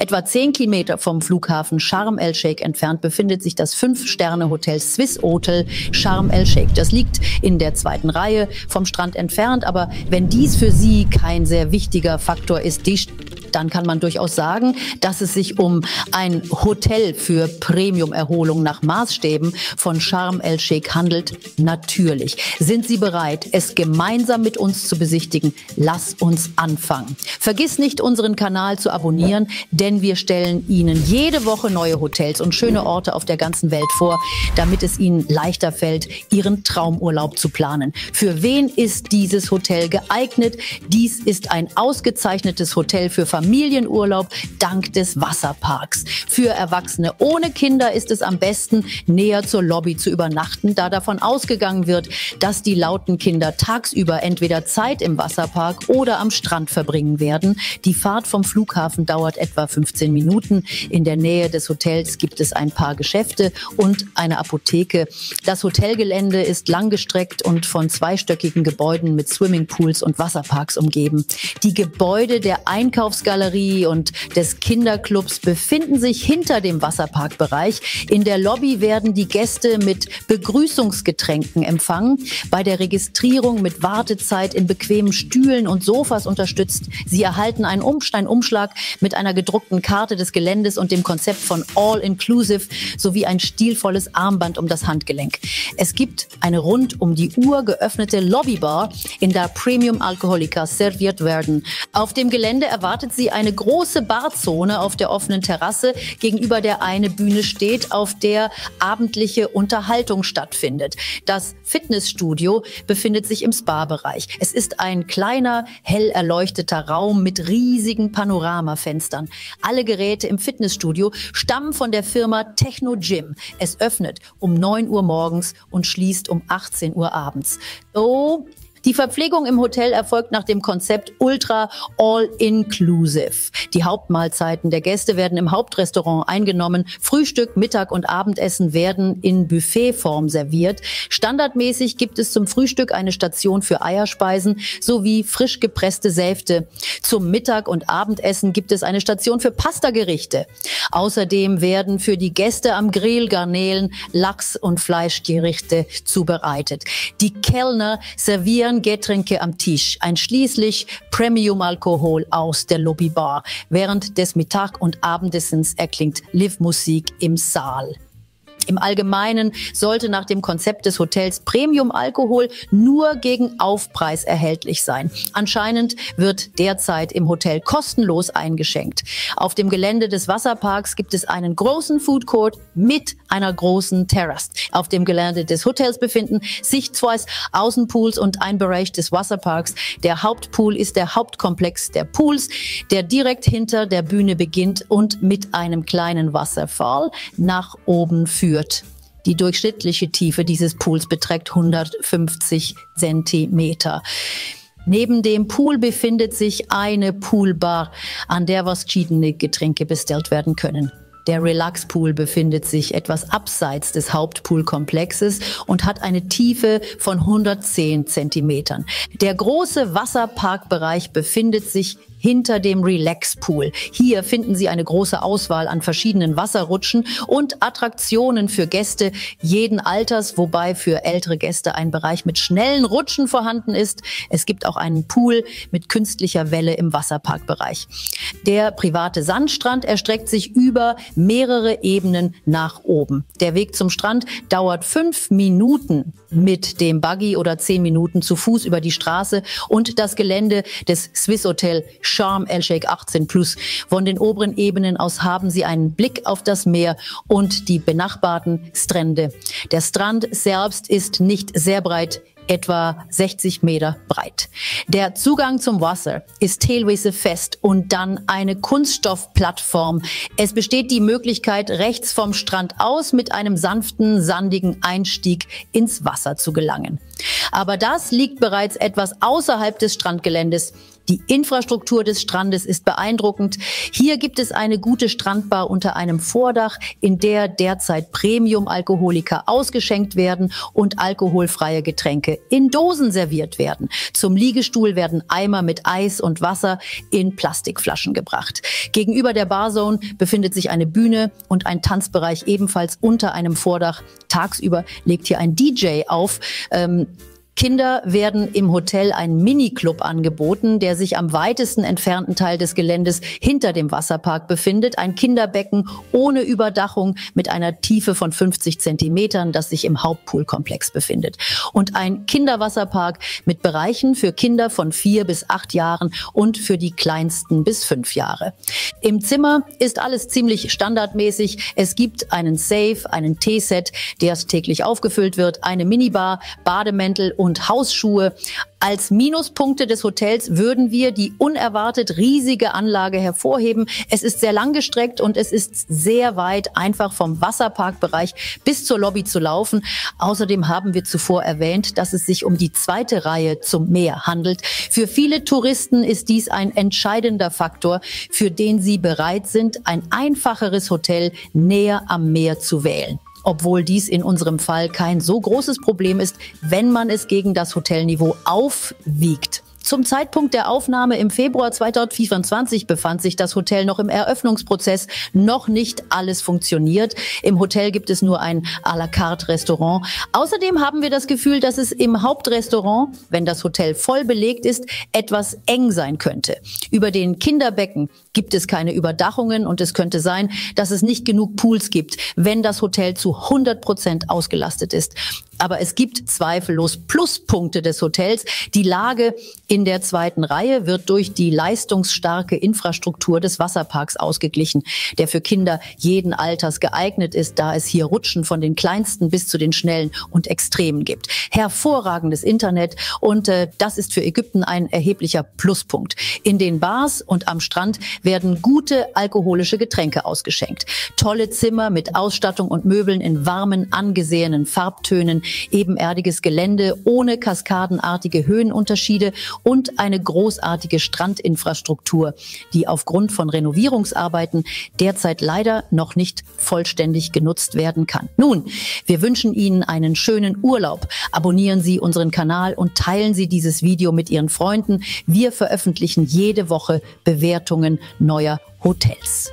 Etwa zehn Kilometer vom Flughafen Sharm el-Sheikh entfernt befindet sich das Fünf-Sterne-Hotel Swiss Hotel Sharm el-Sheikh. Das liegt in der zweiten Reihe vom Strand entfernt, aber wenn dies für Sie kein sehr wichtiger Faktor ist, die dann kann man durchaus sagen, dass es sich um ein Hotel für Premium-Erholung nach Maßstäben von Sharm el-Sheikh handelt. Natürlich. Sind Sie bereit, es gemeinsam mit uns zu besichtigen? Lass uns anfangen. Vergiss nicht, unseren Kanal zu abonnieren, denn wir stellen Ihnen jede Woche neue Hotels und schöne Orte auf der ganzen Welt vor, damit es Ihnen leichter fällt, Ihren Traumurlaub zu planen. Für wen ist dieses Hotel geeignet? Dies ist ein ausgezeichnetes Hotel für Familien Familienurlaub dank des Wasserparks. Für Erwachsene ohne Kinder ist es am besten, näher zur Lobby zu übernachten, da davon ausgegangen wird, dass die lauten Kinder tagsüber entweder Zeit im Wasserpark oder am Strand verbringen werden. Die Fahrt vom Flughafen dauert etwa 15 Minuten. In der Nähe des Hotels gibt es ein paar Geschäfte und eine Apotheke. Das Hotelgelände ist langgestreckt und von zweistöckigen Gebäuden mit Swimmingpools und Wasserparks umgeben. Die Gebäude der Einkaufsgalerie Kunstgalerie und des Kinderclubs befinden sich hinter dem Wasserparkbereich. In der Lobby werden die Gäste mit Begrüßungsgetränken empfangen, bei der Registrierung mit Wartezeit in bequemen Stühlen und Sofas unterstützt. Sie erhalten einen Umsteinumschlag mit einer gedruckten Karte des Geländes und dem Konzept von All Inclusive sowie ein stilvolles Armband um das Handgelenk. Es gibt eine rund um die Uhr geöffnete Lobbybar, in der Premium Alkoholiker serviert werden. Auf dem Gelände erwartet sie sie eine große Barzone auf der offenen Terrasse, gegenüber der eine Bühne steht, auf der abendliche Unterhaltung stattfindet. Das Fitnessstudio befindet sich im Spa-Bereich. Es ist ein kleiner, hell erleuchteter Raum mit riesigen Panoramafenstern. Alle Geräte im Fitnessstudio stammen von der Firma Techno Gym. Es öffnet um 9 Uhr morgens und schließt um 18 Uhr abends. Oh, die Verpflegung im Hotel erfolgt nach dem Konzept Ultra All Inclusive. Die Hauptmahlzeiten der Gäste werden im Hauptrestaurant eingenommen. Frühstück, Mittag und Abendessen werden in Buffetform serviert. Standardmäßig gibt es zum Frühstück eine Station für Eierspeisen sowie frisch gepresste Säfte. Zum Mittag- und Abendessen gibt es eine Station für Pastagerichte. Außerdem werden für die Gäste am Grill Garnelen, Lachs- und Fleischgerichte zubereitet. Die Kellner servieren servieren Getränke am Tisch, einschließlich Premium-Alkohol aus der Lobbybar. Während des Mittag- und Abendessens erklingt Live-Musik im Saal. Im Allgemeinen sollte nach dem Konzept des Hotels Premium-Alkohol nur gegen Aufpreis erhältlich sein. Anscheinend wird derzeit im Hotel kostenlos eingeschenkt. Auf dem Gelände des Wasserparks gibt es einen großen Food Court mit einer großen Terrace. Auf dem Gelände des Hotels befinden sich zwei Außenpools und ein Bereich des Wasserparks. Der Hauptpool ist der Hauptkomplex der Pools, der direkt hinter der Bühne beginnt und mit einem kleinen Wasserfall nach oben führt führt. Die durchschnittliche Tiefe dieses Pools beträgt 150 Zentimeter. Neben dem Pool befindet sich eine Poolbar, an der verschiedene Getränke bestellt werden können. Der Relax Pool befindet sich etwas abseits des Hauptpoolkomplexes und hat eine Tiefe von 110 Zentimetern. Der große Wasserparkbereich befindet sich hinter dem Relax Pool. Hier finden Sie eine große Auswahl an verschiedenen Wasserrutschen und Attraktionen für Gäste jeden Alters, wobei für ältere Gäste ein Bereich mit schnellen Rutschen vorhanden ist. Es gibt auch einen Pool mit künstlicher Welle im Wasserparkbereich. Der private Sandstrand erstreckt sich über mehrere Ebenen nach oben. Der Weg zum Strand dauert fünf Minuten mit dem Buggy oder zehn Minuten zu Fuß über die Straße und das Gelände des Swiss Hotel Sharm el-Sheikh 18 Plus. Von den oberen Ebenen aus haben Sie einen Blick auf das Meer und die benachbarten Strände. Der Strand selbst ist nicht sehr breit etwa 60 Meter breit. Der Zugang zum Wasser ist teilweise fest und dann eine Kunststoffplattform. Es besteht die Möglichkeit, rechts vom Strand aus mit einem sanften, sandigen Einstieg ins Wasser zu gelangen. Aber das liegt bereits etwas außerhalb des Strandgeländes. Die Infrastruktur des Strandes ist beeindruckend. Hier gibt es eine gute Strandbar unter einem Vordach, in der derzeit Premium-Alkoholiker ausgeschenkt werden und alkoholfreie Getränke in Dosen serviert werden. Zum Liegestuhl werden Eimer mit Eis und Wasser in Plastikflaschen gebracht. Gegenüber der Barzone befindet sich eine Bühne und ein Tanzbereich ebenfalls unter einem Vordach. Tagsüber legt hier ein DJ auf. Ähm, Kinder werden im Hotel ein Miniclub angeboten, der sich am weitesten entfernten Teil des Geländes hinter dem Wasserpark befindet. Ein Kinderbecken ohne Überdachung mit einer Tiefe von 50 Zentimetern, das sich im Hauptpoolkomplex befindet. Und ein Kinderwasserpark mit Bereichen für Kinder von vier bis acht Jahren und für die kleinsten bis fünf Jahre. Im Zimmer ist alles ziemlich standardmäßig. Es gibt einen Safe, einen Teeset, der täglich aufgefüllt wird, eine Minibar, Bademäntel und und Hausschuhe. Als Minuspunkte des Hotels würden wir die unerwartet riesige Anlage hervorheben. Es ist sehr langgestreckt und es ist sehr weit einfach vom Wasserparkbereich bis zur Lobby zu laufen. Außerdem haben wir zuvor erwähnt, dass es sich um die zweite Reihe zum Meer handelt. Für viele Touristen ist dies ein entscheidender Faktor, für den sie bereit sind, ein einfacheres Hotel näher am Meer zu wählen obwohl dies in unserem Fall kein so großes Problem ist, wenn man es gegen das Hotelniveau aufwiegt. Zum Zeitpunkt der Aufnahme im Februar 2024 befand sich das Hotel noch im Eröffnungsprozess. Noch nicht alles funktioniert. Im Hotel gibt es nur ein à la carte Restaurant. Außerdem haben wir das Gefühl, dass es im Hauptrestaurant, wenn das Hotel voll belegt ist, etwas eng sein könnte. Über den Kinderbecken gibt es keine Überdachungen und es könnte sein, dass es nicht genug Pools gibt, wenn das Hotel zu 100 Prozent ausgelastet ist. Aber es gibt zweifellos Pluspunkte des Hotels. Die Lage in der zweiten Reihe wird durch die leistungsstarke Infrastruktur des Wasserparks ausgeglichen, der für Kinder jeden Alters geeignet ist, da es hier Rutschen von den kleinsten bis zu den schnellen und extremen gibt. Hervorragendes Internet und äh, das ist für Ägypten ein erheblicher Pluspunkt. In den Bars und am Strand werden gute alkoholische Getränke ausgeschenkt. Tolle Zimmer mit Ausstattung und Möbeln in warmen, angesehenen Farbtönen, ebenerdiges Gelände ohne kaskadenartige Höhenunterschiede und eine großartige Strandinfrastruktur, die aufgrund von Renovierungsarbeiten derzeit leider noch nicht vollständig genutzt werden kann. Nun, wir wünschen Ihnen einen schönen Urlaub. Abonnieren Sie unseren Kanal und teilen Sie dieses Video mit Ihren Freunden. Wir veröffentlichen jede Woche Bewertungen neuer Hotels.